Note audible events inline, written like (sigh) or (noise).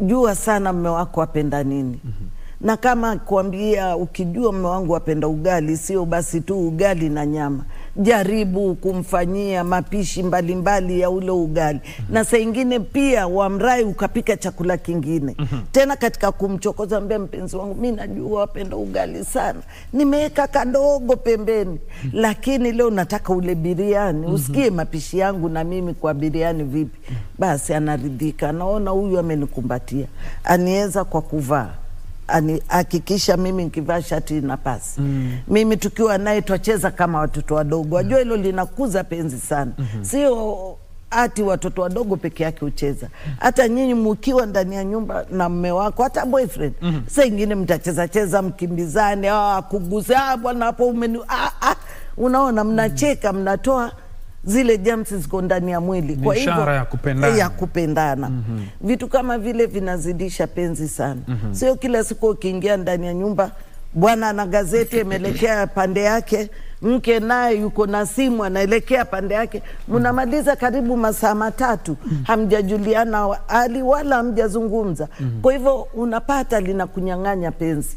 jua sana mme wako apenda nini mm -hmm. na kama kuambia ukijua mme wangu apenda ugali, sio basi tu ugali na nyama, jaribu kumfanyia mapishi mbalimbali mbali ya ule ugali mm -hmm. na saa ingine pia wamrai ukapika chakula kingine mm -hmm. tena, katika kumchokoza, ambia mpenzi wangu, mi najua wapenda ugali sana, nimeweka kadogo pembeni, mm -hmm. lakini leo nataka ule biriani, mm -hmm. usikie mapishi yangu na mimi kwa biriani vipi? mm -hmm. Basi anaridhika, anaona huyu amenikumbatia, aniweza kwa kuvaa hakikisha mimi nikivaa shati na pasi mm. mimi tukiwa naye twacheza kama watoto wadogo. Wajua hilo linakuza penzi sana, mm -hmm. sio ati watoto wadogo peke yake hucheza. Hata nyinyi mkiwa ndani ya nyumba na mme wako, hata boyfriend, mm -hmm. saa ingine mtacheza cheza, mkimbizane, ah, kugusa ah, bwana hapo umeni ah. Unaona, mnacheka, mnatoa zile jamsi ziko ndani ya mwili, kwa hivyo ya kupendana. ya kupendana. Mm -hmm. Vitu kama vile vinazidisha penzi sana. Mm -hmm. Sio kila siku ukiingia ndani ya nyumba, bwana ana gazeti ameelekea (laughs) pande yake, mke naye yuko na simu anaelekea pande yake, mnamaliza karibu masaa matatu hamjajuliana hali wala hamjazungumza. Kwa hivyo unapata linakunyang'anya penzi.